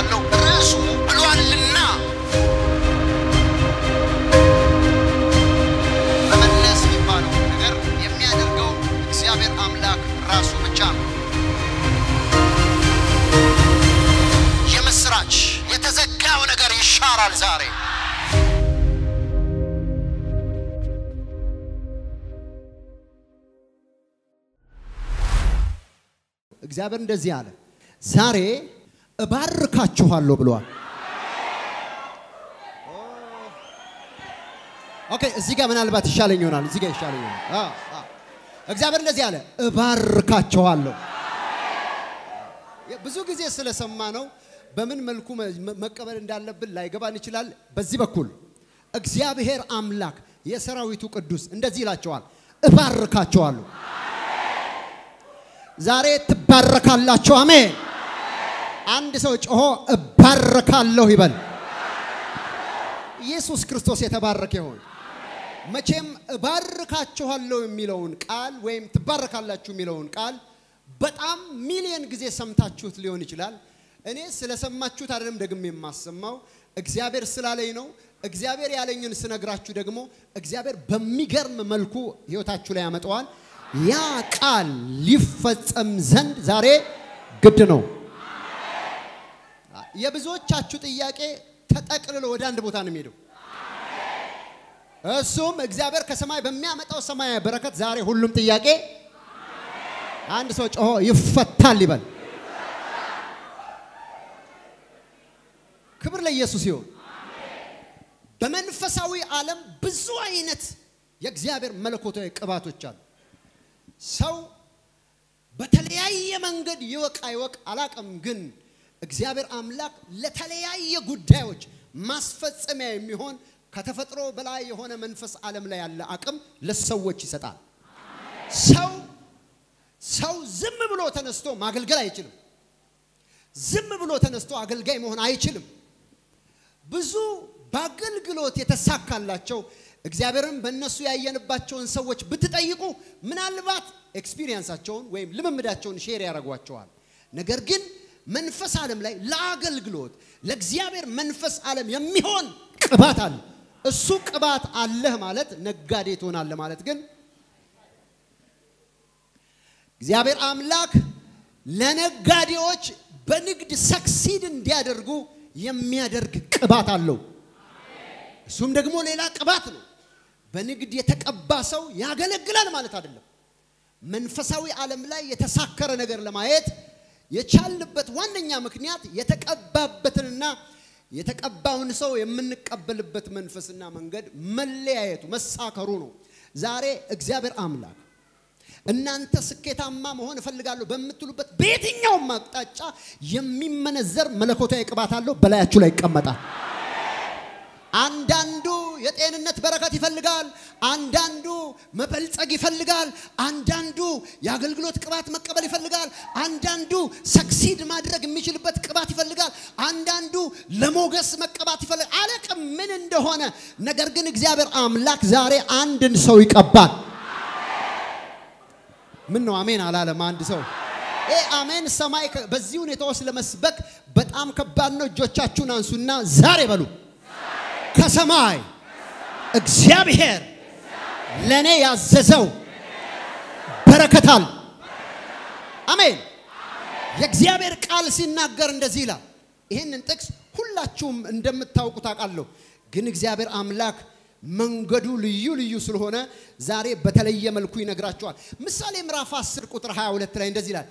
እላችኋለሁ ርዕሱ ብሏልና መመለስ የሚባለው ነገር የሚያደርገው እግዚአብሔር አምላክ ራሱ ብቻ ነው። የምስራች የተዘጋው ነገር ይሻራል ዛሬ። እግዚአብሔር እንደዚህ አለ፣ ዛሬ እባርካችኋለሁ ብለዋል። okay፣ እዚህ ጋር ምናልባት ይሻለኝ ይሆናል። እዚህ ጋር ይሻለኝ ይሆናል። እግዚአብሔር እንደዚህ አለ፣ እባርካችኋለሁ። ብዙ ጊዜ ስለሰማ ነው በምን መልኩ መቀበል እንዳለብን ላይገባን ይችላል። በዚህ በኩል እግዚአብሔር አምላክ የሰራዊቱ ቅዱስ እንደዚህ ይላቸዋል፣ እባርካችኋለሁ። ዛሬ ትባረካላችሁ። አሜን። አንድ ሰው ጮሆ እባረካለሁ ይበል። ኢየሱስ ክርስቶስ የተባረከ ይሁን። መቼም እባርካችኋለሁ የሚለውን ቃል ወይም ትባረካላችሁ የሚለውን ቃል በጣም ሚሊየን ጊዜ ሰምታችሁት ሊሆን ይችላል። እኔ ስለሰማችሁት አይደለም ደግሜ የማሰማው እግዚአብሔር ስላለኝ ነው። እግዚአብሔር ያለኝን ስነግራችሁ ደግሞ እግዚአብሔር በሚገርም መልኩ ሕይወታችሁ ላይ ያመጣዋል። ያ ቃል ሊፈጸም ዘንድ ዛሬ ግድ ነው። የብዙዎቻችሁ ጥያቄ ተጠቅልሎ ወደ አንድ ቦታ ነው የሚሄደው። እሱም እግዚአብሔር ከሰማይ በሚያመጣው ሰማያዊ በረከት ዛሬ ሁሉም ጥያቄ አንድ ሰው ጮሆ ይፈታል ይበል። ክብር ለኢየሱስ ይሁን። በመንፈሳዊ ዓለም ብዙ አይነት የእግዚአብሔር መለኮታዊ ቅባቶች አሉ። ሰው በተለያየ መንገድ ይወቅ አይወቅ አላቅም፣ ግን እግዚአብሔር አምላክ ለተለያየ ጉዳዮች ማስፈጸሚያ የሚሆን ከተፈጥሮ በላይ የሆነ መንፈስ ዓለም ላይ ያለ አቅም ለሰዎች ይሰጣል። ሰው ሰው ዝም ብሎ ተነስቶ ማገልገል አይችልም። ዝም ብሎ ተነስቶ አገልጋይ መሆን አይችልም። ብዙ በአገልግሎት የተሳካላቸው እግዚአብሔርን በእነሱ ያየንባቸውን ሰዎች ብትጠይቁ ምናልባት experience ኣቸውን ወይም ልምምዳቸውን share ያደርጓቸዋል። ነገር ግን መንፈስ ዓለም ላይ ለአገልግሎት ለእግዚአብሔር መንፈስ ዓለም የሚሆን ቅባት አለ። እሱ ቅባት አለህ ማለት ነጋዴ ትሆናለህ ማለት ግን እግዚአብሔር አምላክ ለነጋዴዎች በንግድ ሰክሲድ እንዲያደርጉ የሚያደርግ ቅባት አለው። እሱም ደግሞ ሌላ ቅባት ነው። በንግድ የተቀባ ሰው ያገለግላል ማለት አይደለም። መንፈሳዊ ዓለም ላይ የተሳከረ ነገር ለማየት የቻልንበት ዋነኛ ምክንያት የተቀባበትንና የተቀባውን ሰው የምንቀበልበት መንፈስና መንገድ መለያየቱ መሳከሩ ነው። ዛሬ እግዚአብሔር አምላክ እናንተ ስኬታማ መሆን እፈልጋለሁ በምትሉበት በየትኛውም አቅጣጫ የሚመነዘር መለኮታዊ ቅባት አለው፣ በላያችሁ ላይ ይቀመጣል። አንዳንዱ የጤንነት በረከት ይፈልጋል። አንዳንዱ መበልጸግ ይፈልጋል። አንዳንዱ የአገልግሎት ቅባት መቀበል ይፈልጋል። አንዳንዱ ሰክሲድ ማድረግ የሚችልበት ቅባት ይፈልጋል። አንዳንዱ ለሞገስ መቀባት ይፈልጋል። አለቅም ምን እንደሆነ። ነገር ግን እግዚአብሔር አምላክ ዛሬ አንድን ሰው ይቀባል። ምን ነው አሜን አላለም አንድ ሰው? ይህ አሜን ሰማይ በዚህ ሁኔታ ውስጥ ለመስበክ በጣም ከባድ ነው። እጆቻችሁን አንሱና ዛሬ በሉ ከሰማይ እግዚአብሔር ለእኔ ያዘዘው በረከት አለ። አሜን። የእግዚአብሔር ቃል ሲናገር እንደዚህ ይላል። ይህንን ጥቅስ ሁላችሁም እንደምታውቁት አውቃለሁ። ግን እግዚአብሔር አምላክ መንገዱ ልዩ ልዩ ስለሆነ ዛሬ በተለየ መልኩ ይነግራቸዋል። ምሳሌ ምዕራፍ 10 ቁጥር 22 ላይ እንደዚህ ይላል፣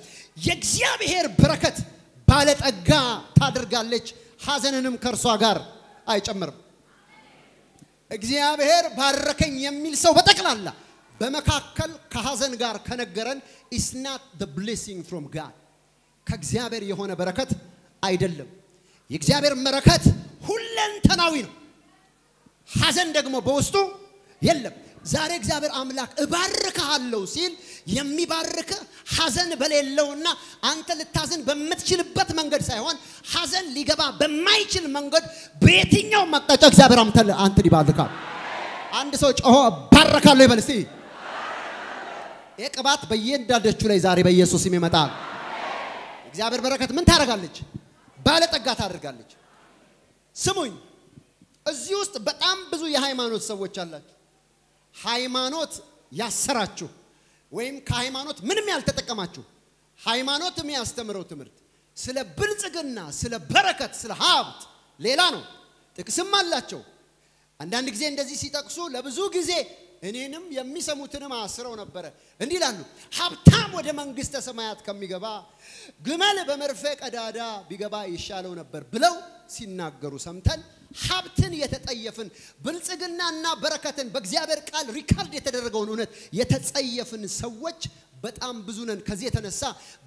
የእግዚአብሔር በረከት ባለጠጋ ታደርጋለች፣ ሐዘንንም ከእርሷ ጋር አይጨምርም። እግዚአብሔር ባረከኝ የሚል ሰው በጠቅላላ በመካከል ከሐዘን ጋር ከነገረን it's not the blessing from God ከእግዚአብሔር የሆነ በረከት አይደለም። የእግዚአብሔር በረከት ሁለንተናዊ ነው። ሐዘን ደግሞ በውስጡ የለም። ዛሬ እግዚአብሔር አምላክ እባርክሃለሁ ሲል የሚባርክ ሐዘን በሌለውና አንተ ልታዝን በምትችልበት መንገድ ሳይሆን ሐዘን ሊገባ በማይችል መንገድ በየትኛውም አቅጣጫ እግዚአብሔር አንተ አንተን ይባርካል። አንድ ሰው ጮሆ እባረካለሁ ይበል እስቲ። ይህ ቅባት በየእያንዳንዳችሁ ላይ ዛሬ በኢየሱስ ስም ይመጣል። እግዚአብሔር በረከት ምን ታደርጋለች? ባለጠጋ ታደርጋለች። ስሙኝ፣ እዚህ ውስጥ በጣም ብዙ የሃይማኖት ሰዎች አላችሁ። ሃይማኖት ያሰራችሁ ወይም ከሃይማኖት ምንም ያልተጠቀማችሁ ሃይማኖት የሚያስተምረው ትምህርት ስለ ብልጽግና፣ ስለ በረከት፣ ስለ ሀብት ሌላ ነው። ጥቅስም አላቸው። አንዳንድ ጊዜ እንደዚህ ሲጠቅሱ ለብዙ ጊዜ እኔንም የሚሰሙትንም አስረው ነበረ። እንዲህ ይላሉ፣ ሀብታም ወደ መንግሥተ ሰማያት ከሚገባ ግመል በመርፌ ቀዳዳ ቢገባ ይሻለው ነበር ብለው ሲናገሩ ሰምተን ሀብትን የተጠየፍን ብልጽግናና በረከትን በእግዚአብሔር ቃል record የተደረገውን እውነት የተጸየፍን ሰዎች በጣም ብዙ ነን። ከዚህ የተነሳ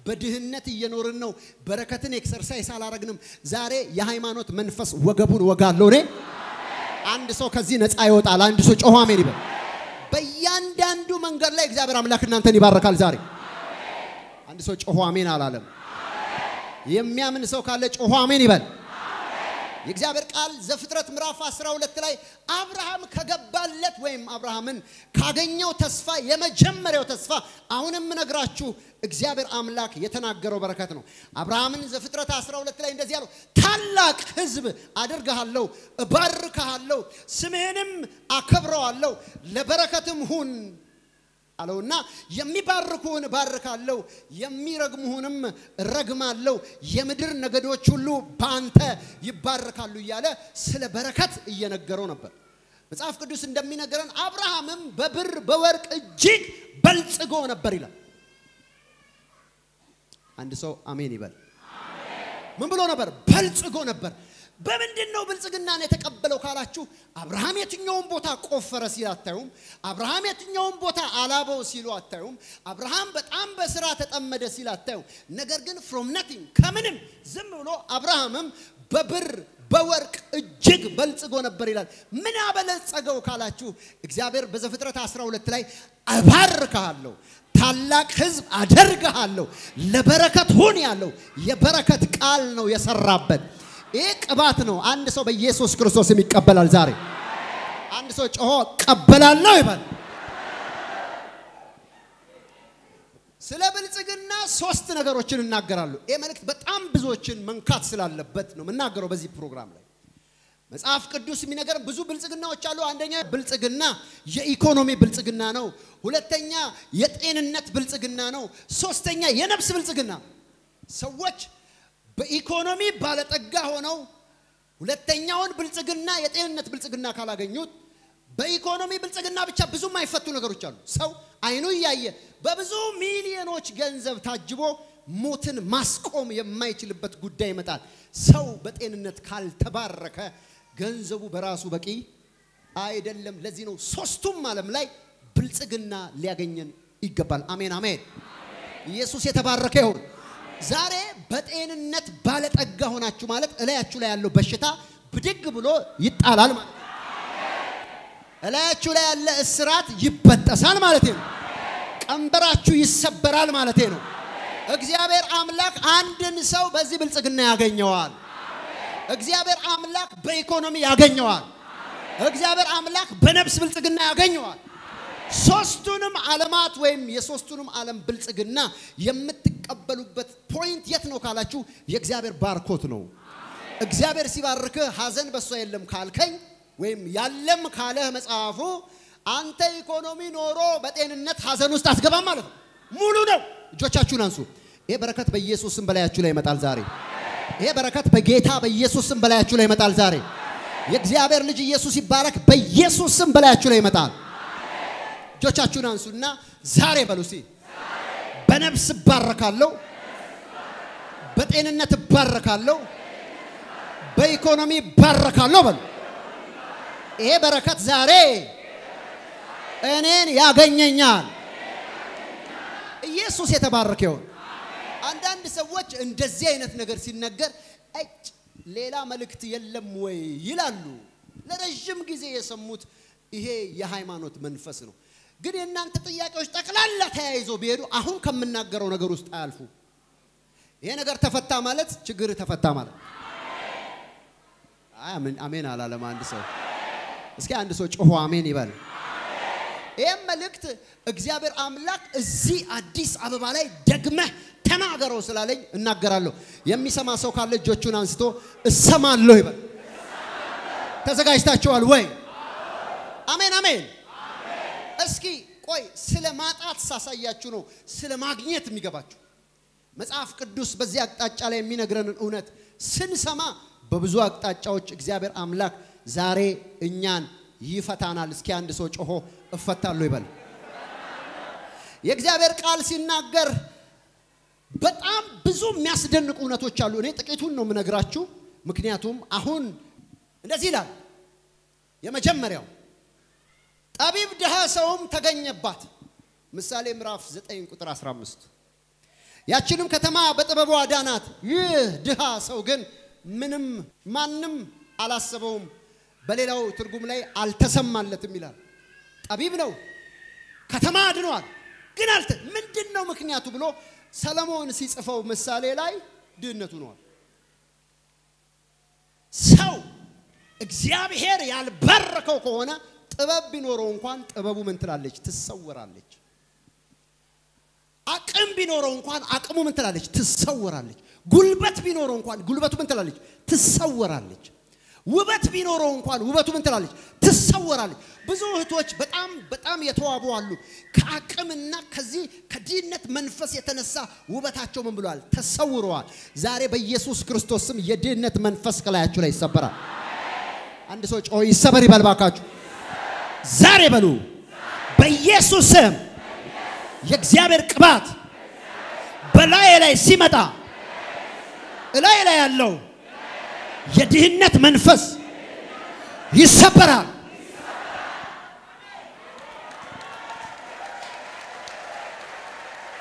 በድህነት እየኖርን ነው። በረከትን exercise አላረግንም። ዛሬ የሃይማኖት መንፈስ ወገቡን ወጋለሁ። እኔ አንድ ሰው ከዚህ ነፃ ይወጣል። አንድ ሰው ጮኸ አሜን ይበል። በእያንዳንዱ መንገድ ላይ እግዚአብሔር አምላክ እናንተን ይባርካል። ዛሬ አንድ ሰው ጮኸ አሜን አላለም። የሚያምን ሰው ካለ ጮኸ አሜን ይበል። የእግዚአብሔር ቃል ዘፍጥረት ምዕራፍ 12 ላይ አብርሃም ከገባለት ወይም አብርሃምን ካገኘው ተስፋ የመጀመሪያው ተስፋ አሁን የምነግራችሁ እግዚአብሔር አምላክ የተናገረው በረከት ነው። አብርሃምን ዘፍጥረት 12 ላይ እንደዚህ ያለው ታላቅ ሕዝብ አድርግሃለሁ፣ እባርክሃለሁ፣ ስምህንም አከብረዋለሁ፣ ለበረከትም ሁን አለውና የሚባርኩህን እባርካለሁ የሚረግሙህንም እረግማለሁ የምድር ነገዶች ሁሉ በአንተ ይባረካሉ እያለ ስለ በረከት እየነገረው ነበር። መጽሐፍ ቅዱስ እንደሚነገረን አብርሃምም በብር በወርቅ እጅግ በልጽጎ ነበር ይላል። አንድ ሰው አሜን ይበል። ምን ብሎ ነበር? በልጽጎ ነበር። በምንድን ነው ብልጽግናን የተቀበለው ካላችሁ፣ አብርሃም የትኛውን ቦታ ቆፈረ ሲል አታዩም። አብርሃም የትኛውን ቦታ አላበው ሲሉ አታዩም። አብርሃም በጣም በስራ ተጠመደ ሲል አታዩም። ነገር ግን from nothing ከምንም ዝም ብሎ አብርሃምም በብር በወርቅ እጅግ በልጽጎ ነበር ይላል። ምን አበለጸገው ካላችሁ እግዚአብሔር በዘፍጥረት 12 ላይ እባርክሃለሁ፣ ታላቅ ሕዝብ አደርግሃለሁ፣ ለበረከት ሁን ያለው የበረከት ቃል ነው የሰራበት። ይህ ቅባት ነው። አንድ ሰው በኢየሱስ ክርስቶስም ይቀበላል። ዛሬ አንድ ሰው ጮሆ ቀበላለሁ ይባል። ስለ ብልጽግና ሶስት ነገሮችን እናገራሉ። ይህ መልእክት በጣም ብዙዎችን መንካት ስላለበት ነው የምናገረው በዚህ ፕሮግራም ላይ። መጽሐፍ ቅዱስ የሚነገር ብዙ ብልጽግናዎች አሉ። አንደኛ ብልጽግና የኢኮኖሚ ብልጽግና ነው። ሁለተኛ የጤንነት ብልጽግና ነው። ሶስተኛ የነፍስ ብልጽግና ሰዎች በኢኮኖሚ ባለጠጋ ሆነው ሁለተኛውን ብልጽግና የጤንነት ብልጽግና ካላገኙት በኢኮኖሚ ብልጽግና ብቻ ብዙ የማይፈቱ ነገሮች አሉ። ሰው አይኑ እያየ በብዙ ሚሊዮኖች ገንዘብ ታጅቦ ሞትን ማስቆም የማይችልበት ጉዳይ ይመጣል። ሰው በጤንነት ካልተባረከ ገንዘቡ በራሱ በቂ አይደለም። ለዚህ ነው ሶስቱም ዓለም ላይ ብልጽግና ሊያገኘን ይገባል። አሜን አሜን። ኢየሱስ የተባረከ ይሁን። ዛሬ በጤንነት ባለጠጋ ሆናችሁ ማለት እላያችሁ ላይ ያለው በሽታ ብድግ ብሎ ይጣላል ማለት ነው። እላያችሁ ላይ ያለ እስራት ይበጠሳል ማለት ነው። ቀንበራችሁ ይሰበራል ማለት ነው። እግዚአብሔር አምላክ አንድን ሰው በዚህ ብልጽግና ያገኘዋል። እግዚአብሔር አምላክ በኢኮኖሚ ያገኘዋል። እግዚአብሔር አምላክ በነፍስ ብልጽግና ያገኘዋል። ሶስቱንም ዓለማት ወይም የሶስቱንም ዓለም ብልጽግና የምትቀበሉበት point የት ነው ካላችሁ የእግዚአብሔር ባርኮት ነው። እግዚአብሔር ሲባርክህ ሐዘን በሷ የለም ካልከኝ ወይም ያለም ካለህ መጽሐፉ አንተ ኢኮኖሚ ኖሮ በጤንነት ሐዘን ውስጥ አትገባም ማለት ነው። ሙሉ ነው። እጆቻችሁን አንሱ። ይሄ በረከት በኢየሱስ ስም በላያችሁ ላይ ይመጣል ዛሬ። ይሄ በረከት በጌታ በኢየሱስ ስም በላያችሁ ላይ ይመጣል ዛሬ። የእግዚአብሔር ልጅ ኢየሱስ ይባረክ። ስም በላያችሁ ላይ ይመጣል። እጆቻችሁን አንሱና ዛሬ በሉ እስቲ በነፍስ እባረካለሁ፣ በጤንነት እባረካለሁ፣ በኢኮኖሚ እባረካለሁ በሉ። ይሄ በረከት ዛሬ እኔን ያገኘኛል። ኢየሱስ የተባረከ ይሁን። አንዳንድ ሰዎች እንደዚህ አይነት ነገር ሲነገር እጭ ሌላ መልእክት የለም ወይ ይላሉ። ለረዥም ጊዜ የሰሙት ይሄ የሃይማኖት መንፈስ ነው። ግን የእናንተ ጥያቄዎች ጠቅላላ ተያይዘው ቢሄዱ አሁን ከምናገረው ነገር ውስጥ አያልፉ። ይሄ ነገር ተፈታ ማለት ችግር ተፈታ ማለት። አሜን አላለም አንድ ሰው። እስኪ አንድ ሰው ጮሆ አሜን ይበል። ይህም መልእክት እግዚአብሔር አምላክ እዚህ አዲስ አበባ ላይ ደግመህ ተናገረው ስላለኝ እናገራለሁ። የሚሰማ ሰው ካለ እጆቹን አንስቶ እሰማለሁ ይበል። ተዘጋጅታችኋል ወይ? አሜን አሜን። እስኪ ቆይ ስለ ማጣት ሳሳያችሁ ነው ስለ ማግኘት የሚገባችሁ። መጽሐፍ ቅዱስ በዚህ አቅጣጫ ላይ የሚነግረንን እውነት ስንሰማ በብዙ አቅጣጫዎች እግዚአብሔር አምላክ ዛሬ እኛን ይፈታናል። እስኪ አንድ ሰው ጮሆ እፈታለሁ ይበል። የእግዚአብሔር ቃል ሲናገር በጣም ብዙ የሚያስደንቁ እውነቶች አሉ። እኔ ጥቂቱን ነው የምነግራችሁ፣ ምክንያቱም አሁን እንደዚህ ይላል። የመጀመሪያው ጠቢብ ድሃ ሰውም ተገኘባት። ምሳሌ ምዕራፍ 9 ቁጥር 15 ያችንም ከተማ በጥበቡ አዳናት። ይህ ድሃ ሰው ግን ምንም ማንም አላሰበውም፣ በሌላው ትርጉም ላይ አልተሰማለትም ይላል። ጠቢብ ነው፣ ከተማ አድኗል፣ ግን አልተ ምንድን ነው ምክንያቱ ብሎ ሰለሞን ሲጽፈው ምሳሌ ላይ ድህነቱ ነዋል። ሰው እግዚአብሔር ያልባረከው ከሆነ ጥበብ ቢኖረው እንኳን ጥበቡ ምን ትላለች? ትሰወራለች። አቅም ቢኖረው እንኳን አቅሙ ምን ትላለች? ትሰወራለች። ጉልበት ቢኖረው እንኳን ጉልበቱ ምን ትላለች? ትሰወራለች። ውበት ቢኖረው እንኳን ውበቱ ምን ትላለች? ትሰወራለች። ብዙ እህቶች በጣም በጣም የተዋቡ አሉ። ከአቅምና ከዚህ ከድህነት መንፈስ የተነሳ ውበታቸው ምን ብለዋል? ተሰውረዋል። ዛሬ በኢየሱስ ክርስቶስ ስም የድህነት መንፈስ ከላያችሁ ላይ ይሰበራል። አንድ ሰው ጮ ይሰበር ይበል ባካችሁ። ዛሬ በሉ በኢየሱስ ስም የእግዚአብሔር ቅባት በላዬ ላይ ሲመጣ እላዬ ላይ ያለው የድህነት መንፈስ ይሰበራል።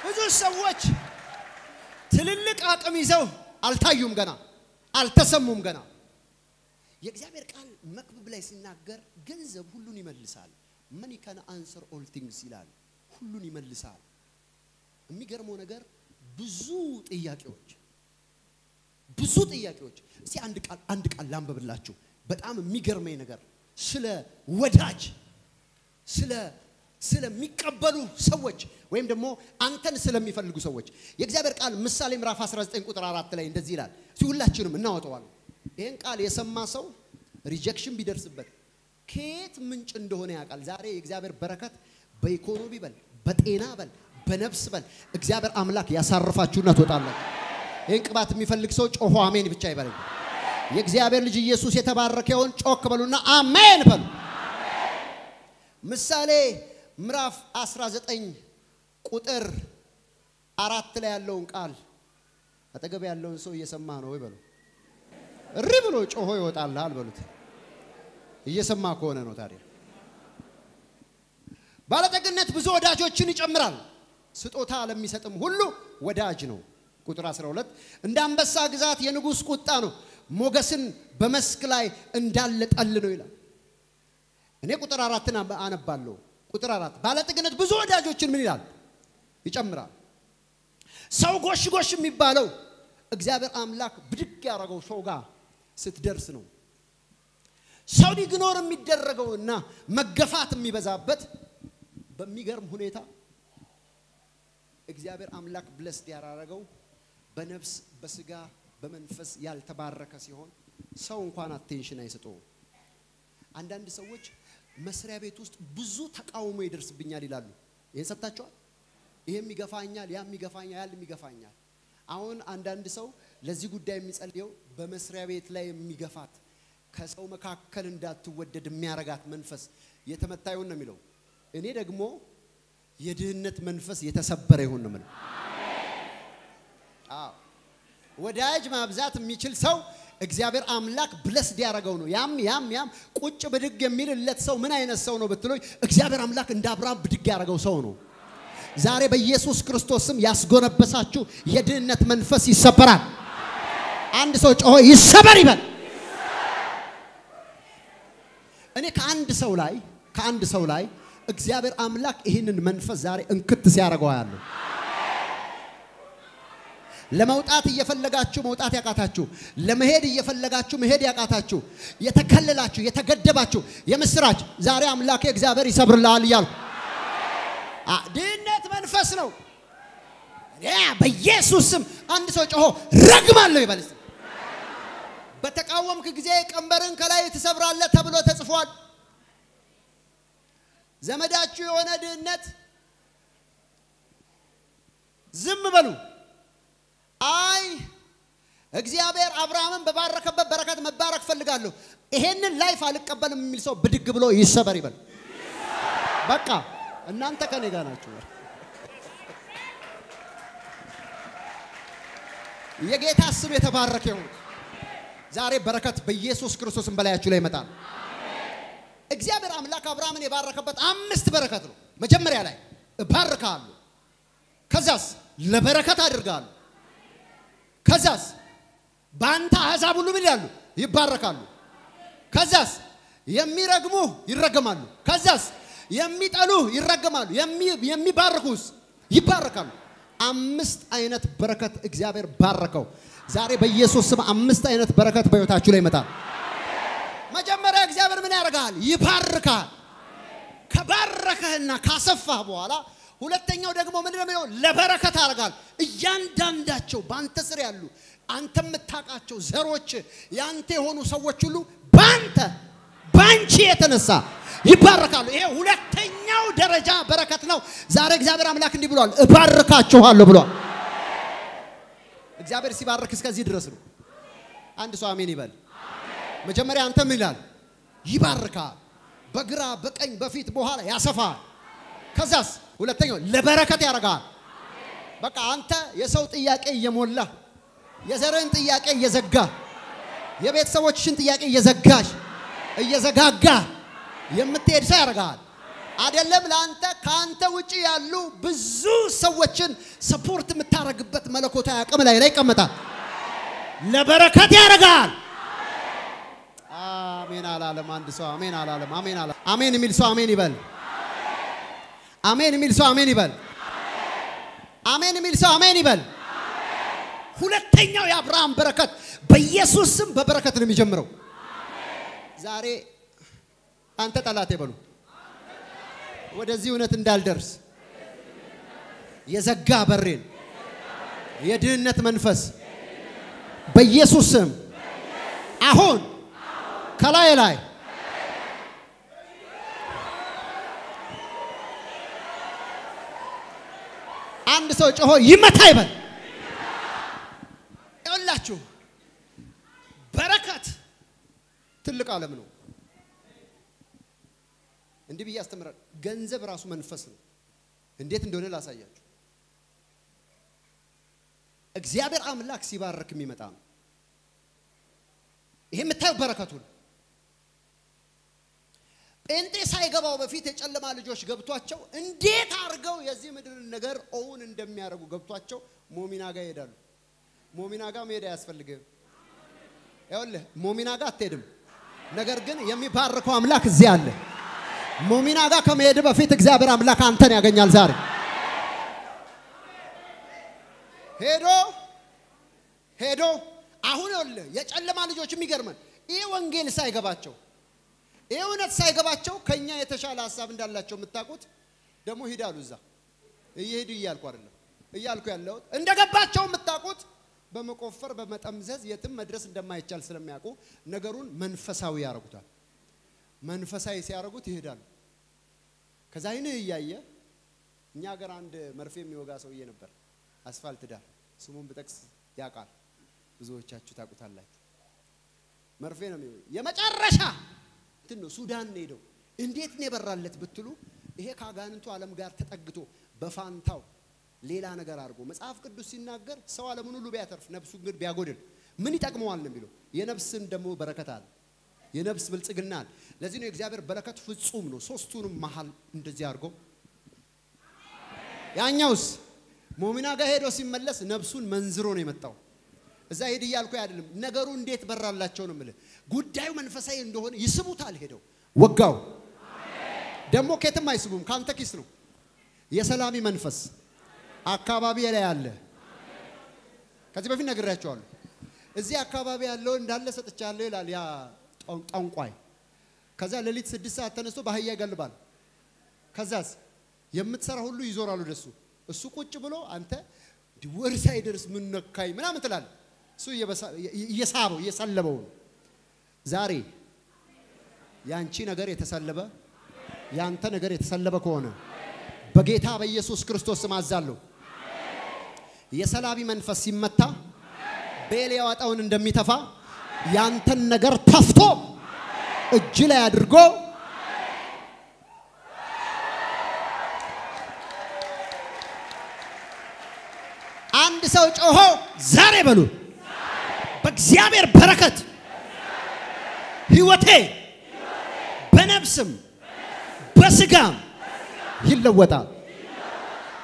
ብዙ ሰዎች ትልልቅ አቅም ይዘው አልታዩም፣ ገና አልተሰሙም ገና። የእግዚአብሔር ቃል መክብብ ላይ ሲናገር ገንዘብ ሁሉን ይመልሳል። money can answer all things ይላል። ሁሉን ይመልሳል። የሚገርመው ነገር ብዙ ጥያቄዎች ብዙ ጥያቄዎች። እስቲ አንድ ቃል አንድ ቃል ላንብብላችሁ። በጣም የሚገርመኝ ነገር ስለ ወዳጅ ስለ ስለሚቀበሉ ሰዎች ወይም ደግሞ አንተን ስለሚፈልጉ ሰዎች የእግዚአብሔር ቃል ምሳሌ ምዕራፍ 19 ቁጥር አራት ላይ እንደዚህ ይላል። ሁላችንም እናወጣዋለን። ይህን ቃል የሰማ ሰው rejection ቢደርስበት ከየት ምንጭ እንደሆነ ያውቃል። ዛሬ የእግዚአብሔር በረከት በኢኮኖሚ በል፣ በጤና በል፣ በነፍስ በል እግዚአብሔር አምላክ ያሳርፋችሁና ትወጣላችሁ። ይህን ቅባት የሚፈልግ ሰው ጮሆ አሜን ብቻ ይበለኝ። የእግዚአብሔር ልጅ ኢየሱስ የተባረከ ይሁን። ጮክ በሉና አሜን በሉ። ምሳሌ ምዕራፍ 19 ቁጥር አራት ላይ ያለውን ቃል አጠገብ ያለውን ሰው እየሰማ ነው ወይ በሉ። እሪ ብሎ ጮሆ ይወጣልሃል በሉት። እየሰማ ከሆነ ነው ታዲያ። ባለጠግነት ብዙ ወዳጆችን ይጨምራል፣ ስጦታ ለሚሰጥም ሁሉ ወዳጅ ነው። ቁጥር 12 እንደ አንበሳ ግዛት የንጉሥ ቁጣ ነው፣ ሞገስን በመስክ ላይ እንዳለ ጠል ነው ይላል። እኔ ቁጥር አራትን አነባለሁ። ቁጥር አራት ባለጠግነት ብዙ ወዳጆችን ምን ይላል? ይጨምራል። ሰው ጎሽ ጎሽ የሚባለው እግዚአብሔር አምላክ ብድግ ያደረገው ሰው ጋር ስትደርስ ነው። ሰው ሊግኖር የሚደረገውና መገፋት የሚበዛበት በሚገርም ሁኔታ እግዚአብሔር አምላክ ብለስድ ያደረገው በነፍስ በስጋ በመንፈስ ያልተባረከ ሲሆን ሰው እንኳን አቴንሽን አይሰጠውም። አንዳንድ ሰዎች መስሪያ ቤት ውስጥ ብዙ ተቃውሞ ይደርስብኛል ይላሉ። ይህን ሰምታችኋል? ይሄም ይገፋኛል፣ ያም ይገፋኛል፣ ያልም ይገፋኛል። አሁን አንዳንድ ሰው ለዚህ ጉዳይ የሚጸልየው በመስሪያ ቤት ላይ የሚገፋት ከሰው መካከል እንዳትወደድ የሚያረጋት መንፈስ የተመታ ነው የሚለው። እኔ ደግሞ የድህነት መንፈስ የተሰበረ ይሁን ነው የምለው። ወዳጅ ማብዛት የሚችል ሰው እግዚአብሔር አምላክ ብለስድ ያደረገው ነው። ያም ያም ያም ቁጭ ብድግ የሚልለት ሰው ምን አይነት ሰው ነው ብትሎኝ፣ እግዚአብሔር አምላክ እንደ አብርሃም ብድግ ያደረገው ሰው ነው። ዛሬ በኢየሱስ ክርስቶስ ስም ያስጎነበሳችሁ የድህነት መንፈስ ይሰበራል። አንድ ሰው ጮሆ ይሰበር ይበል። እኔ ከአንድ ሰው ላይ ከአንድ ሰው ላይ እግዚአብሔር አምላክ ይህንን መንፈስ ዛሬ እንክት ሲያደርገው ያለው ለመውጣት እየፈለጋችሁ መውጣት ያቃታችሁ፣ ለመሄድ እየፈለጋችሁ መሄድ ያቃታችሁ፣ የተከለላችሁ፣ የተገደባችሁ የምስራች ዛሬ አምላኬ እግዚአብሔር ይሰብርልሃል እያልኩ ድህነት መንፈስ ነው። በኢየሱስ ስም አንድ ሰው ጮሆ ረግማለሁ ይበል። እስቲ። በተቃወምክ ጊዜ ቀንበርን ከላይ ትሰብራለህ ተብሎ ተጽፏል። ዘመዳችሁ የሆነ ድህነት ዝም በሉ። አይ እግዚአብሔር አብርሃምን በባረከበት በረከት መባረክ ፈልጋለሁ፣ ይሄንን life አልቀበልም የሚል ሰው ብድግ ብሎ ይሰበር ይበል። በቃ እናንተ ከኔ ጋር ናችሁ። የጌታ ስም የተባረከ ይሁን። ዛሬ በረከት በኢየሱስ ክርስቶስም በላያችሁ ላይ ይመጣል። እግዚአብሔር አምላክ አብርሃምን የባረከበት አምስት በረከት ነው። መጀመሪያ ላይ እባርካለሁ፣ ከዛስ ለበረከት አድርጋለሁ፣ ከዛስ በአንተ አሕዛብ ሁሉ ምን ይላሉ? ይባረካሉ። ከዛስ የሚረግሙ ይረገማሉ። ከዛስ የሚጠሉ ይረገማሉ። የሚ- የሚባርኩስ ይባረካሉ። አምስት አይነት በረከት እግዚአብሔር ባረከው። ዛሬ በኢየሱስ ስም አምስት አይነት በረከት በሕይወታችሁ ላይ ይመጣል። መጀመሪያ እግዚአብሔር ምን ያደርጋል? ይባርካል። ከባረከህና ካሰፋህ በኋላ ሁለተኛው ደግሞ ምንድነው የሚለው? ለበረከት ያደርጋል። እያንዳንዳቸው በአንተ ስር ያሉ አንተ የምታውቃቸው ዘሮች ያንተ የሆኑ ሰዎች ሁሉ በአንተ በአንቺ የተነሳ ይባረካሉ። ይሄ ሁለተኛው ደረጃ በረከት ነው። ዛሬ እግዚአብሔር አምላክ እንዲህ ብሏል፣ እባርካችኋለሁ ብሏል። እግዚአብሔር ሲባርክ እስከዚህ ድረስ ነው። አንድ ሰው አሜን ይበል። መጀመሪያ አንተ ምን ይላል? ይባርካል። በግራ በቀኝ በፊት በኋላ ያሰፋል። ከዛስ ሁለተኛው ለበረከት ያደርጋል። በቃ አንተ የሰው ጥያቄ እየሞላ የዘርህን ጥያቄ እየዘጋ የቤተሰቦችሽን ጥያቄ እየዘጋሽ እየዘጋጋ የምትሄድ ሰው ያደርጋል። አይደለም ለአንተ ከአንተ ውጭ ያሉ ብዙ ሰዎችን ሰፖርት የምታደርግበት መለኮታዊ አቅም ላይ ላይ ይቀመጣል። ለበረከት ያደርጋል። አሜን አላለም። አንድ ሰው አሜን አላለም። አሜን አላ አሜን የሚል ሰው አሜን ይበል። አሜን የሚል ሰው አሜን ይበል። አሜን የሚል ሰው አሜን ይበል። ሁለተኛው የአብርሃም በረከት በኢየሱስ ስም በበረከት ነው የሚጀምረው። ዛሬ አንተ ጠላቴ በሉ ወደዚህ እውነት እንዳልደርስ የዘጋ በሬን የድህነት መንፈስ በኢየሱስ ስም አሁን ከላይ ላይ አንድ ሰው ጮሆ ይመታ ይበል። ይኸውላችሁ በረከት ትልቅ ዓለም ነው። እንዲህ ብዬ አስተምራል። ገንዘብ ራሱ መንፈስ ነው። እንዴት እንደሆነ ላሳያችሁ። እግዚአብሔር አምላክ ሲባርክ የሚመጣ ነው። ይሄ የምታየው በረከቱን ጴንጤ ሳይገባው በፊት የጨለማ ልጆች ገብቷቸው እንዴት አድርገው የዚህ ምድር ነገር ኦውን እንደሚያደርጉ ገብቷቸው ሞሚና ጋር ይሄዳሉ። ሞሚና ጋር መሄድ አያስፈልግም። ይኸውልህ ሞሚና ጋር አትሄድም። ነገር ግን የሚባርከው አምላክ እዚህ አለ። ሞሚና ጋር ከመሄድ በፊት እግዚአብሔር አምላክ አንተን ያገኛል ዛሬ ሄዶ ሄዶ አሁን ይኸውልህ የጨለማ ልጆች የሚገርመን ይህ ወንጌል ሳይገባቸው ይህ እውነት ሳይገባቸው ከኛ የተሻለ ሀሳብ እንዳላቸው የምታውቁት ደግሞ ሂዳሉ እዛ እየሄዱ እያልኩ አይደለም እያልኩ ያለሁት እንደገባቸው የምታውቁት በመቆፈር በመጠምዘዝ የትም መድረስ እንደማይቻል ስለሚያውቁ ነገሩን መንፈሳዊ ያደርጉታል። መንፈሳዊ ሲያደርጉት ይሄዳሉ። ከዛ ይህን እያየ እኛ ሀገር አንድ መርፌ የሚወጋ ሰውዬ ነበር፣ አስፋልት ዳር ስሙን ብጠቅስ ያውቃል። ብዙዎቻችሁ ታውቁታላችሁ። መርፌ ነው የመጨረሻ እንትን ነው። ሱዳን ሄደው እንዴት ነው የበራለት ብትሉ ይሄ ከአጋንንቱ ዓለም ጋር ተጠግቶ በፋንታው ሌላ ነገር አድርጎ መጽሐፍ ቅዱስ ሲናገር ሰው ዓለምን ሁሉ ቢያተርፍ ነፍሱን ግን ቢያጎድል ምን ይጠቅመዋል ነው የሚለው። የነፍስን ደግሞ በረከት አለ፣ የነፍስ ብልጽግና አለ። ለዚህ ነው የእግዚአብሔር በረከት ፍጹም ነው። ሶስቱንም መሀል እንደዚህ አድርጎ ያኛውስ ሞሚና ጋር ሄዶ ሲመለስ ነፍሱን መንዝሮ ነው የመጣው። እዛ ሄድ እያልኩ አይደለም። ነገሩ እንዴት በራላቸው ነው የምልህ። ጉዳዩ መንፈሳዊ እንደሆነ ይስቡታል። ሄደው ወጋው። ደግሞ ከየትም አይስቡም፣ ከአንተ ኪስ ነው። የሰላሚ መንፈስ አካባቢ ላይ አለ። ከዚህ በፊት ነግሬያቸዋለሁ። እዚህ አካባቢ ያለው እንዳለ ሰጥቻለሁ ይላል ያ ጠንቋይ። ከዛ ሌሊት ስድስት ሰዓት ተነስቶ በአህያ ይገልባል። ከዛስ የምትሰራ ሁሉ ይዞራሉ ወደሱ። እሱ ቁጭ ብሎ አንተ ወር ሳይደርስ ምን ነካኝ ምናምን ትላል። እሱ እየሳበው እየሰለበው ነው። ዛሬ ያንቺ ነገር የተሰለበ ያንተ ነገር የተሰለበ ከሆነ በጌታ በኢየሱስ ክርስቶስ ስም አዛለሁ። የሰላቢ መንፈስ ሲመታ ቤል ያወጣውን እንደሚተፋ ያንተን ነገር ተፍቶ እጅ ላይ አድርጎ አንድ ሰው ጮሆ ዛሬ በሉ በእግዚአብሔር በረከት ህይወቴ በነፍስም በስጋም ይለወጣል።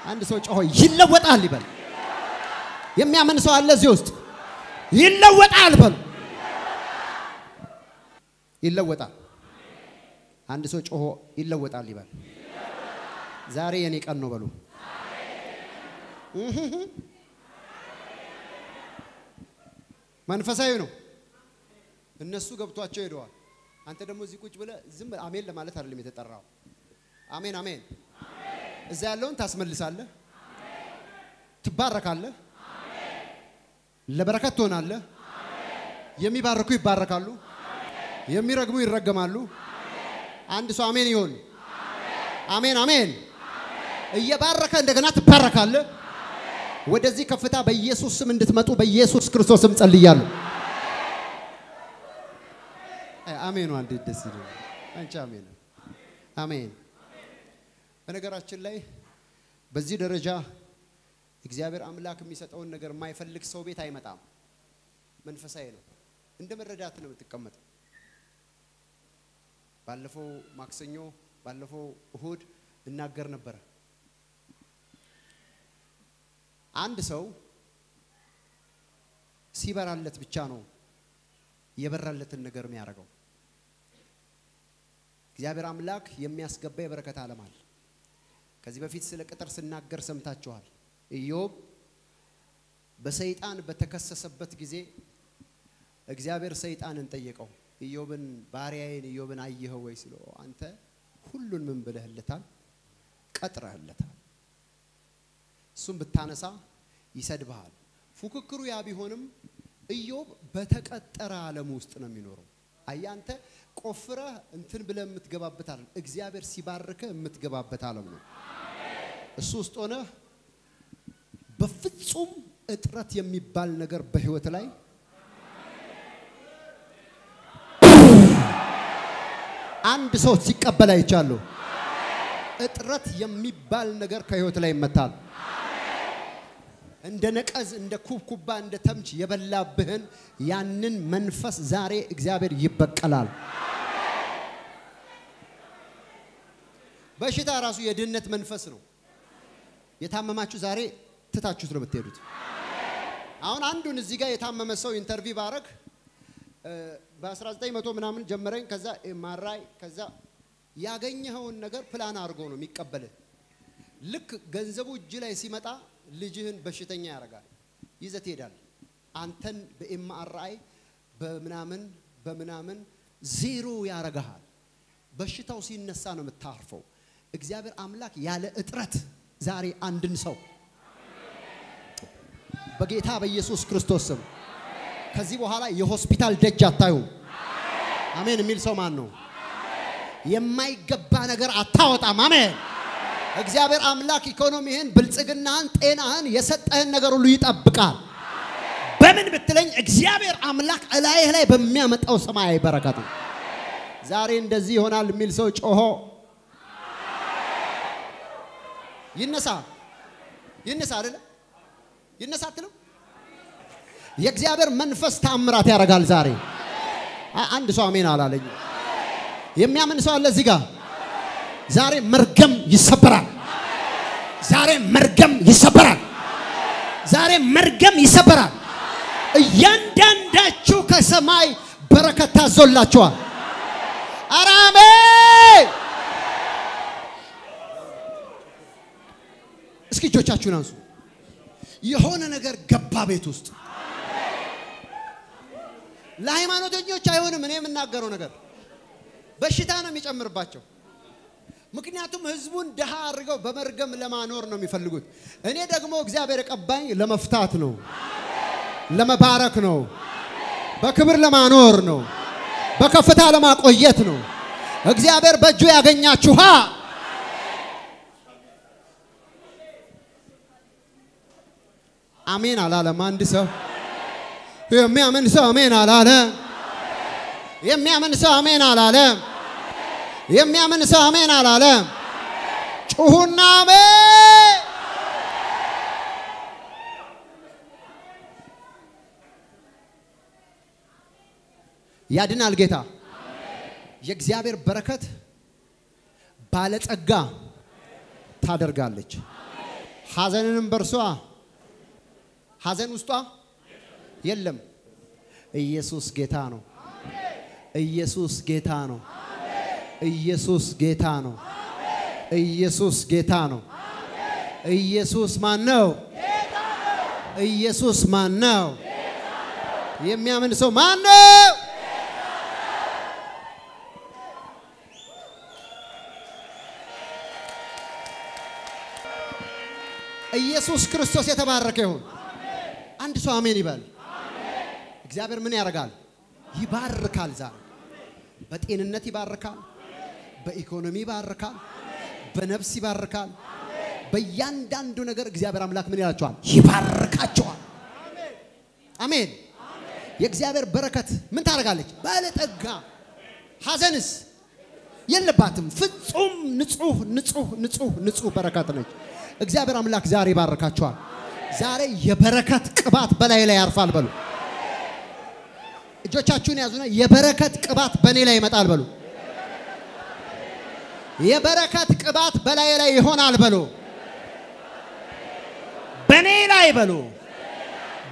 አንድ ሰው ጮሆ ይለወጣል ይበል። የሚያምን ሰው አለ እዚህ ውስጥ ይለወጣል በሉ። ይለወጣል። አንድ ሰው ጮሆ ይለወጣል ይበል። ዛሬ የኔ ቀን ነው በሉ። መንፈሳዊ ነው። እነሱ ገብቷቸው ሄደዋል። አንተ ደግሞ እዚህ ቁጭ ብለህ ዝም አሜን ለማለት አይደለም የተጠራው። አሜን አሜን። እዛ ያለውን ታስመልሳለህ፣ ትባረካለህ፣ ለበረከት ትሆናለህ። የሚባርኩ ይባረካሉ፣ የሚረግሙ ይረገማሉ። አንድ ሰው አሜን ይሆን። አሜን አሜን። እየባረከ እንደገና ትባረካለህ። ወደዚህ ከፍታ በኢየሱስ ስም እንድትመጡ በኢየሱስ ክርስቶስ ስም ጸልያለሁ። አሜኑ አንዴ ደስ ይላል። አንቺ አሜን አሜን። በነገራችን ላይ በዚህ ደረጃ እግዚአብሔር አምላክ የሚሰጠውን ነገር የማይፈልግ ሰው ቤት አይመጣም። መንፈሳዊ ነው። እንደ መረዳት ነው የምትቀመጠው። ባለፈው ማክሰኞ፣ ባለፈው እሁድ እናገር ነበረ። አንድ ሰው ሲበራለት ብቻ ነው የበራለትን ነገር የሚያደርገው። እግዚአብሔር አምላክ የሚያስገባ የበረከት ዓለም አለ። ከዚህ በፊት ስለ ቅጥር ስናገር ሰምታችኋል። ኢዮብ በሰይጣን በተከሰሰበት ጊዜ እግዚአብሔር ሰይጣንን ጠየቀው። ኢዮብን ባሪያዬን ኢዮብን አየኸው ወይ ሲለው አንተ ሁሉን ምን ብለህለታል? ቀጥረህለታል። እሱም ብታነሳ ይሰድብሃል። ፉክክሩ ያ ቢሆንም ኢዮብ በተቀጠረ ዓለም ውስጥ ነው የሚኖረው። አየህ አንተ ቆፍረህ እንትን ብለህ የምትገባበት ዓለም እግዚአብሔር ሲባርከህ የምትገባበት ዓለም ነው። እሱ ውስጥ ሆነህ በፍጹም እጥረት የሚባል ነገር በህይወት ላይ አንድ ሰው ሲቀበል አይቻለሁ። እጥረት የሚባል ነገር ከህይወት ላይ ይመታል። እንደ ነቀዝ፣ እንደ ኩብኩባ፣ እንደ ተምች የበላብህን ያንን መንፈስ ዛሬ እግዚአብሔር ይበቀላል። በሽታ ራሱ የድህነት መንፈስ ነው። የታመማችሁ ዛሬ ትታችሁት ነው የምትሄዱት። አሁን አንዱን እዚህ ጋር የታመመ ሰው interview ባረግ በ1900 ምናምን ጀመረኝ። ከዛ MRI ከዛ ያገኘኸውን ነገር ፕላን አድርጎ ነው የሚቀበልህ። ልክ ገንዘቡ እጅ ላይ ሲመጣ ልጅህን በሽተኛ ያደርጋል፣ ይዘህ ትሄዳለህ። አንተን በ MRI በምናምን በምናምን ዜሮ ያረጋሃል። በሽታው ሲነሳ ነው የምታርፈው። እግዚአብሔር አምላክ ያለ እጥረት ዛሬ አንድን ሰው በጌታ በኢየሱስ ክርስቶስ ስም ከዚህ በኋላ የሆስፒታል ደጅ አታዩም። አሜን የሚል ሰው ማን ነው? የማይገባ ነገር አታወጣም። አሜን። እግዚአብሔር አምላክ ኢኮኖሚህን፣ ብልጽግናህን፣ ጤናህን የሰጠህን ነገር ሁሉ ይጠብቃል። በምን ብትለኝ እግዚአብሔር አምላክ እላይህ ላይ በሚያመጣው ሰማያዊ በረከት ነው። ዛሬ እንደዚህ ይሆናል የሚል ሰው ጮሆ ይነሳ ይነሳ አይደለ ይነሳ አትልም? የእግዚአብሔር መንፈስ ታምራት ያደርጋል ዛሬ። አንድ ሰው አሜን አላለኝ። የሚያምን ሰው አለ እዚህ ጋር። ዛሬ መርገም ይሰበራል። ዛሬ መርገም ይሰበራል። ዛሬ መርገም ይሰበራል። እያንዳንዳችሁ ከሰማይ በረከት ታዞላችኋል። አሜን። እስኪ እጆቻችሁን አንሱ። የሆነ ነገር ገባ ቤት ውስጥ ለሃይማኖተኞች አይሆንም። እኔ የምናገረው ነገር በሽታ ነው የሚጨምርባቸው። ምክንያቱም ህዝቡን ድሃ አድርገው በመርገም ለማኖር ነው የሚፈልጉት። እኔ ደግሞ እግዚአብሔር የቀባኝ ለመፍታት ነው፣ ለመባረክ ነው፣ በክብር ለማኖር ነው፣ በከፍታ ለማቆየት ነው። እግዚአብሔር በእጁ ያገኛችኋ አሜን አላለም። አንድ ሰው የሚያምን ሰው አሜን አላለ። የሚያምን ሰው አሜን አላለ። የሚያምን ሰው አሜን አላለ። ጩሁና አሜን። ያድናል ጌታ። የእግዚአብሔር በረከት ባለጸጋ ታደርጋለች። ሐዘንንም በርሷ ሐዘን ውስጧ የለም። ኢየሱስ ጌታ ነው። ኢየሱስ ጌታ ነው። ኢየሱስ ጌታ ነው። ኢየሱስ ጌታ ነው። ኢየሱስ ማን ነው? ኢየሱስ ማን ነው? የሚያምን ሰው ማን ነው? ኢየሱስ ክርስቶስ የተባረከ ይሁን። አንድ ሰው አሜን ይበል። እግዚአብሔር ምን ያደርጋል? ይባርካል። ዛሬ በጤንነት ይባርካል፣ በኢኮኖሚ ይባርካል፣ በነፍስ ይባርካል። በእያንዳንዱ ነገር እግዚአብሔር አምላክ ምን ይላቸዋል? ይባርካቸዋል። አሜን። የእግዚአብሔር በረከት ምን ታደርጋለች? ባለጠጋ ሐዘንስ የለባትም። ፍጹም ንጹህ ንጹህ ንጹህ ንጹህ በረከት ነች። እግዚአብሔር አምላክ ዛሬ ይባርካቸዋል። ዛሬ የበረከት ቅባት በላይ ላይ ያርፋል በሉ። እጆቻችሁን ያዙና የበረከት ቅባት በእኔ ላይ ይመጣል በሉ። የበረከት ቅባት በላይ ላይ ይሆናል በሉ። በእኔ ላይ በሉ።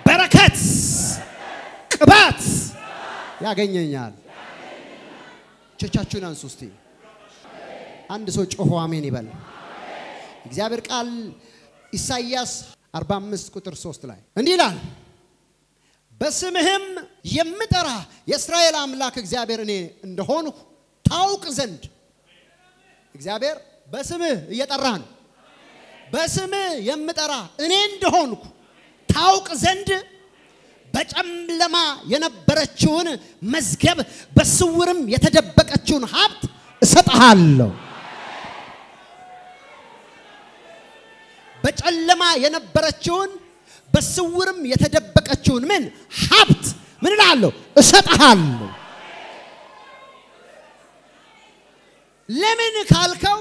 በረከት ቅባት ያገኘኛል። እጆቻችሁን አንሱ እስቲ። አንድ ሰው ጮሆ አሜን ይበል። እግዚአብሔር ቃል ኢሳይያስ 45 ቁጥር 3 ላይ እንዲህ ይላል፣ በስምህም የምጠራ የእስራኤል አምላክ እግዚአብሔር እኔ እንደሆንሁ ታውቅ ዘንድ እግዚአብሔር በስምህ እየጠራ ነው። በስምህ የምጠራ እኔ እንደሆንኩ ታውቅ ዘንድ በጨለማ የነበረችውን መዝገብ በስውርም የተደበቀችውን ሀብት እሰጥሃለሁ። በጨለማ የነበረችውን በስውርም የተደበቀችውን ምን ሀብት ምን እላለሁ እሰጥሃለሁ። ለምን ካልከው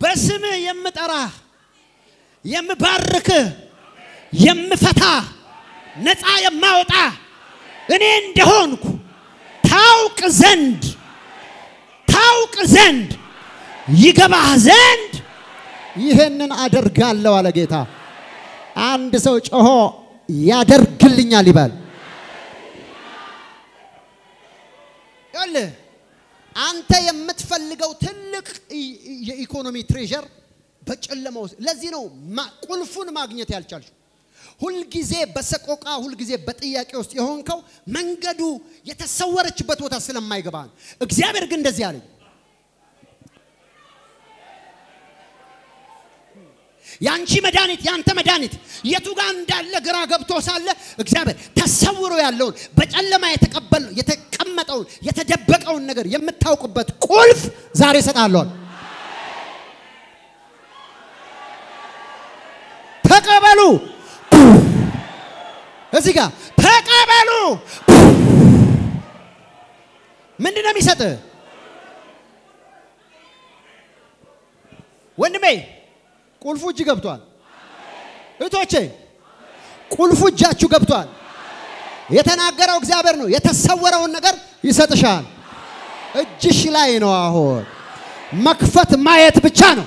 በስምህ የምጠራህ የምባርክህ የምፈታ ነፃ የማወጣ እኔ እንደሆንኩ ታውቅ ዘንድ ታውቅ ዘንድ ይገባህ ዘንድ ይህንን አደርጋለሁ አለ ጌታ። አንድ ሰው ጮሆ ያደርግልኛል ይኸውልህ አንተ የምትፈልገው ትልቅ የኢኮኖሚ ትሬዠር በጨለማ ውስጥ ለዚህ ነው ቁልፉን ማግኘት ያልቻልሽው። ሁልጊዜ በሰቆቃ ሁልጊዜ በጥያቄ ውስጥ የሆንከው መንገዱ የተሰወረችበት ቦታ ስለማይገባ ነው። እግዚአብሔር ግን እንደዚህ አለኝ፣ ያንቺ መድኃኒት ያንተ መድኃኒት የቱ ጋር እንዳለ ግራ ገብቶ ሳለ እግዚአብሔር ተሰውሮ ያለውን በጨለማ የተቀበል የተቀመጠውን የተደበቀውን ነገር የምታውቅበት ቁልፍ ዛሬ እሰጥሃለሁ። ተቀበሉ። እዚህ ጋር ተቀበሉ። ምንድን ነው የሚሰጥ? ወንድሜ ቁልፉ እጅ ገብቷል። እህቶቼ ቁልፉ እጃችሁ ገብቷል። የተናገረው እግዚአብሔር ነው። የተሰወረውን ነገር ይሰጥሻል። እጅሽ ላይ ነው። አሁን መክፈት ማየት ብቻ ነው።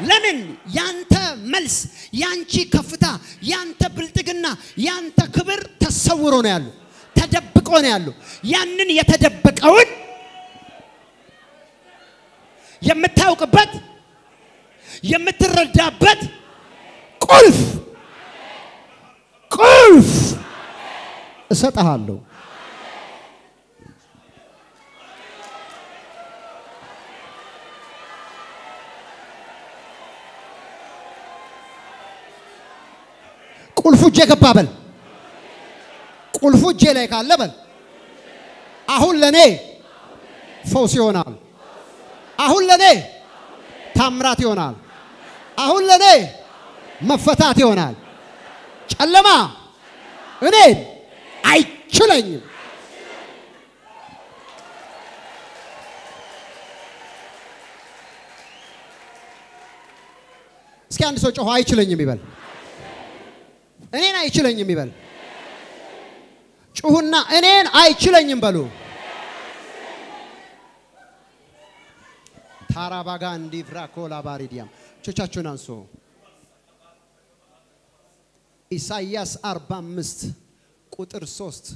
ለምን ያንተ መልስ፣ ያንቺ ከፍታ፣ ያንተ ብልጥግና፣ ያንተ ክብር ተሰውሮ ነው ያሉ፣ ተደብቆ ነው ያሉ። ያንን የተደበቀውን የምታውቅበት የምትረዳበት ቁልፍ ቁልፍ እሰጥሃለሁ። ቁልፉ እጄ ገባ በል። ቁልፉ እጄ ላይ ካለ በል። አሁን ለኔ ፈውስ ይሆናል። አሁን ለኔ ታምራት ይሆናል። አሁን ለኔ መፈታት ይሆናል። ጨለማ እኔን አይችለኝም። እስኪ አንድ ሰው ጮሆ አይችለኝም ይበል። እኔን አይችለኝም ይበል። ጩሁና እኔን አይችለኝም በሉ። ታራባጋ እንዲፍራ ኮላ ባሪዲያም እጆቻችሁን አንሱ። ኢሳይያስ 45 ቁጥር 3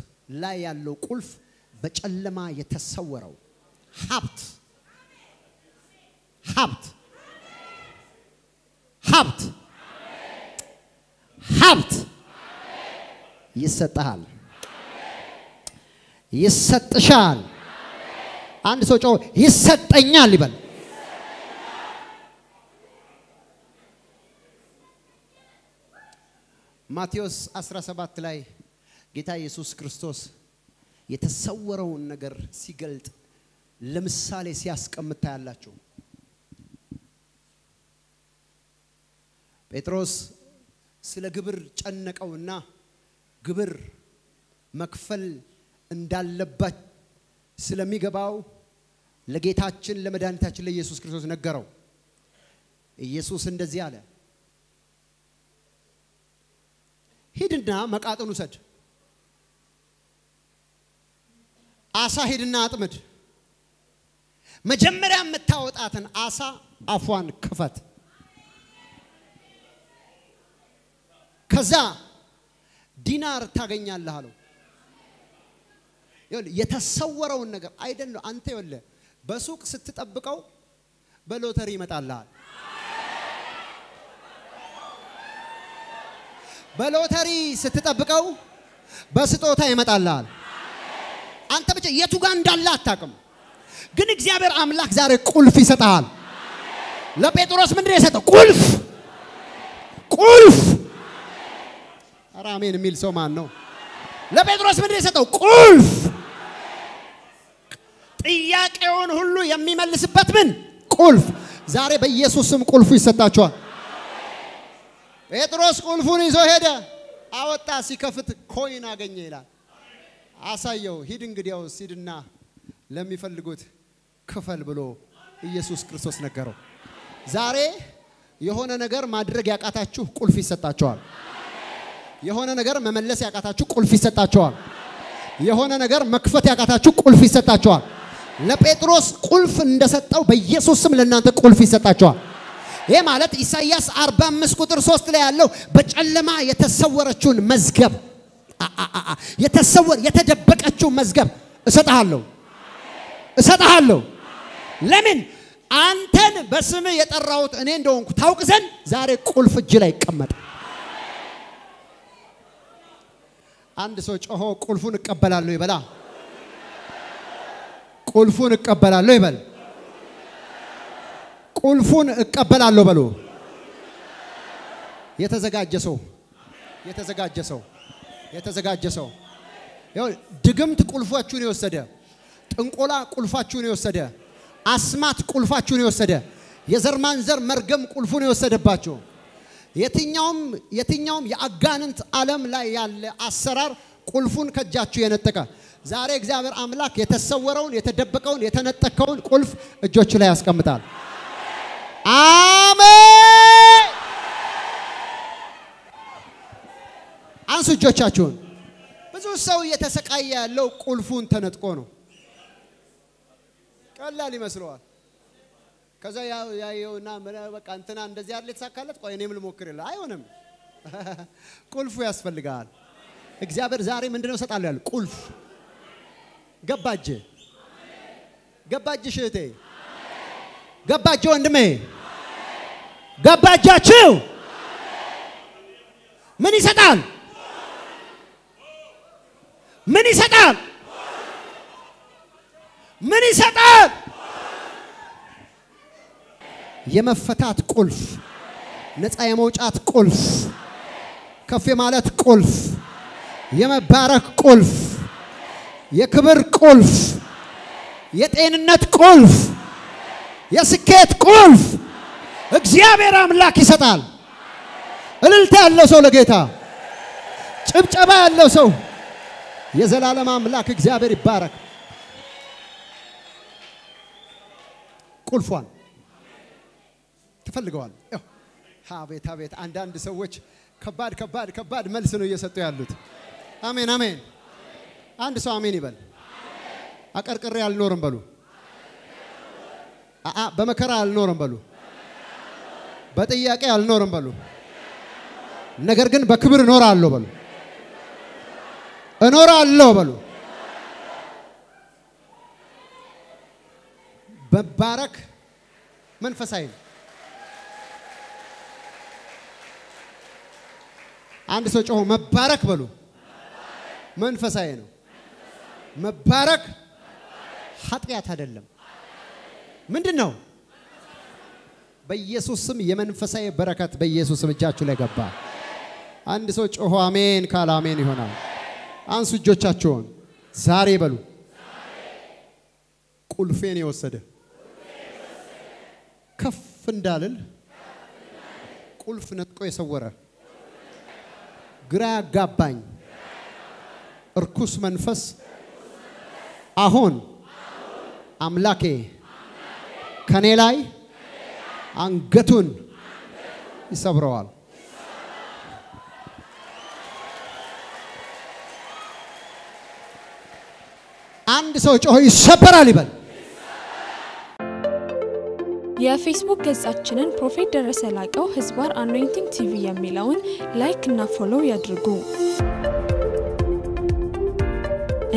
ላይ ያለው ቁልፍ በጨለማ የተሰወረው ሀብት ሀብት ሀብት ሀብት ይሰጥሃል፣ ይሰጥሻል። አንድ ሰው ጮህ ይሰጠኛል ይበል። ማቴዎስ 17 ላይ ጌታ ኢየሱስ ክርስቶስ የተሰወረውን ነገር ሲገልጥ ለምሳሌ ሲያስቀምጥ ታያላችሁ። ጴጥሮስ ስለ ግብር ጨነቀውና ግብር መክፈል እንዳለባት ስለሚገባው ለጌታችን ለመድኃኒታችን ለኢየሱስ ክርስቶስ ነገረው። ኢየሱስ እንደዚህ አለ፣ ሂድና መቃጥን ውሰድ፣ አሳ ሂድና አጥምድ። መጀመሪያ የምታወጣትን አሳ አፏን ክፈት። ከዛ ዲናር ታገኛለህ አለው። የተሰወረውን ነገር አይደለም። አንተ ይኸውልህ በሱቅ ስትጠብቀው በሎተሪ ይመጣልሃል። በሎተሪ ስትጠብቀው በስጦታ ይመጣልሃል። አንተ ብቻ የቱ ጋር እንዳለ አታውቅም። ግን እግዚአብሔር አምላክ ዛሬ ቁልፍ ይሰጥሃል። ለጴጥሮስ ምንድን የሰጠው? ቁልፍ ቁልፍ ኧረ አሜን የሚል ሰው ማን ነው? ለጴጥሮስ ምንድን የሰጠው? ቁልፍ ጥያቄውን ሁሉ የሚመልስበት ምን ቁልፍ። ዛሬ በኢየሱስ ስም ቁልፉ ይሰጣቸዋል። ጴጥሮስ ቁልፉን ይዞ ሄደ፣ አወጣ። ሲከፍት ኮይን አገኘ ይላል። አሳየው። ሂድ እንግዲያውስ ሂድና ለሚፈልጉት ክፈል ብሎ ኢየሱስ ክርስቶስ ነገረው። ዛሬ የሆነ ነገር ማድረግ ያቃታችሁ ቁልፍ ይሰጣቸዋል። የሆነ ነገር መመለስ ያቃታችሁ ቁልፍ ይሰጣቸዋል። የሆነ ነገር መክፈት ያቃታችሁ ቁልፍ ይሰጣቸዋል። ለጴጥሮስ ቁልፍ እንደሰጠው በኢየሱስ ስም ለእናንተ ቁልፍ ይሰጣቸዋል። ይህ ማለት ኢሳይያስ 45 ቁጥር 3 ላይ ያለው በጨለማ የተሰወረችውን መዝገብ የተሰወር የተደበቀችውን መዝገብ እሰጥሃለሁ እሰጥሃለሁ። ለምን አንተን በስምህ የጠራሁት እኔ እንደሆንኩ ታውቅ ዘንድ ዛሬ ቁልፍ እጅ ላይ ይቀመጥ። አንድ ሰው ጮሆ ቁልፉን እቀበላለሁ ይበላ። ቁልፉን እቀበላለሁ ይበል። ቁልፉን እቀበላለሁ በሉ። የተዘጋጀ ሰው የተዘጋጀ ሰው የተዘጋጀ ሰው ድግምት ቁልፋችሁን የወሰደ ጥንቆላ ቁልፋችሁን የወሰደ አስማት ቁልፋችሁን የወሰደ የዘር ማንዘር መርገም ቁልፉን የወሰደባችሁ የትኛውም የትኛውም የአጋንንት ዓለም ላይ ያለ አሰራር ቁልፉን ከእጃችሁ የነጠቀ ዛሬ እግዚአብሔር አምላክ የተሰወረውን የተደበቀውን የተነጠቀውን ቁልፍ እጆች ላይ ያስቀምጣል። አሜን። አንሱ እጆቻችሁን። ብዙ ሰው እየተሰቃየ ያለው ቁልፉን ተነጥቆ ነው። ቀላል ይመስለዋል። ከዛ ያየውና በቃ እንትና እንደዚህ ያለ የተሳካለት ቆይ እኔም ልሞክር ይላል። አይሆንም። ቁልፉ ያስፈልጋል። እግዚአብሔር ዛሬ ምንድነው እሰጣለሁ ያለ ቁልፍ ገባጅ ገባጅሽ እህቴ ገባጅ ወንድሜ ገባጃችሁ ምን ይሰጣል? ምን ይሰጣል? ምን ይሰጣል? የመፈታት ቁልፍ፣ ነፃ የመውጫት ቁልፍ፣ ከፍ የማለት ቁልፍ፣ የመባረክ ቁልፍ፣ የክብር ቁልፍ፣ የጤንነት ቁልፍ፣ የስኬት ቁልፍ እግዚአብሔር አምላክ ይሰጣል። እልልታ ያለው ሰው ለጌታ ጭብጨባ ያለው ሰው የዘላለም አምላክ እግዚአብሔር ይባረክ። ቁልፏን ትፈልገዋል። አቤት አቤት! አንዳንድ ሰዎች ከባድ ከባድ ከባድ መልስ ነው እየሰጡ ያሉት። አሜን አሜን። አንድ ሰው አሜን ይበል። አቀርቅሬ አልኖርም በሉ። በመከራ አልኖርም በሉ። በጥያቄ አልኖርም በሉ። ነገር ግን በክብር እኖራለሁ በሉ። እኖራለሁ በሉ። መባረክ መንፈሳዊ ነው። አንድ ሰው ጮሆ መባረክ በሉ። መንፈሳዊ ነው። መባረክ ኃጢአት አይደለም። ምንድን ነው? በኢየሱስ ስም የመንፈሳዊ በረከት በኢየሱስ ስም እጃችሁ ላይ ገባ። አንድ ሰው ጮሆ አሜን ካለ አሜን ይሆናል። አንሱ እጆቻችሁን ዛሬ በሉ። ቁልፌን የወሰደ ከፍ እንዳልል ቁልፍ ነጥቆ የሰወረ ግራ ያጋባኝ እርኩስ መንፈስ አሁን አምላኬ ከኔ ላይ አንገቱን ይሰብረዋል። አንድ ሰው ጮሆ ይሰበራል ይበል። የፌስቡክ ገጻችንን prophet ደረሰ ላቀው ህዝባር Anointing TV የሚለውን like እና follow ያድርጉ።